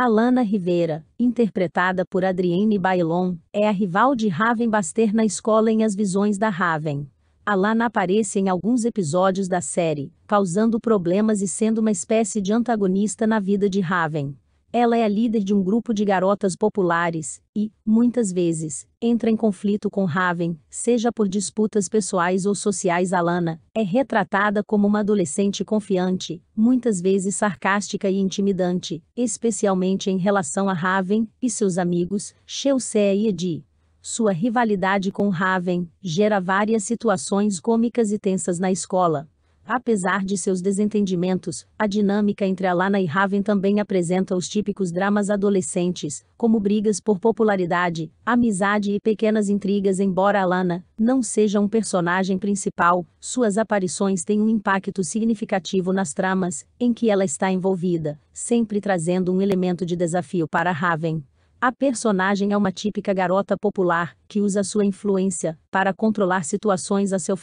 Alana Rivera, interpretada por Adrienne Bailon, é a rival de Raven Baster na escola em As Visões da Raven. Alana aparece em alguns episódios da série, causando problemas e sendo uma espécie de antagonista na vida de Raven. Ela é a líder de um grupo de garotas populares e, muitas vezes, entra em conflito com Raven, seja por disputas pessoais ou sociais. Alana é retratada como uma adolescente confiante, muitas vezes sarcástica e intimidante, especialmente em relação a Raven e seus amigos, Chelsea e Eddie. Sua rivalidade com Raven gera várias situações cômicas e tensas na escola. Apesar de seus desentendimentos, a dinâmica entre Alana e Raven também apresenta os típicos dramas adolescentes, como brigas por popularidade, amizade e pequenas intrigas. Embora Alana não seja um personagem principal, suas aparições têm um impacto significativo nas tramas em que ela está envolvida, sempre trazendo um elemento de desafio para Raven. A personagem é uma típica garota popular que usa sua influência para controlar situações a seu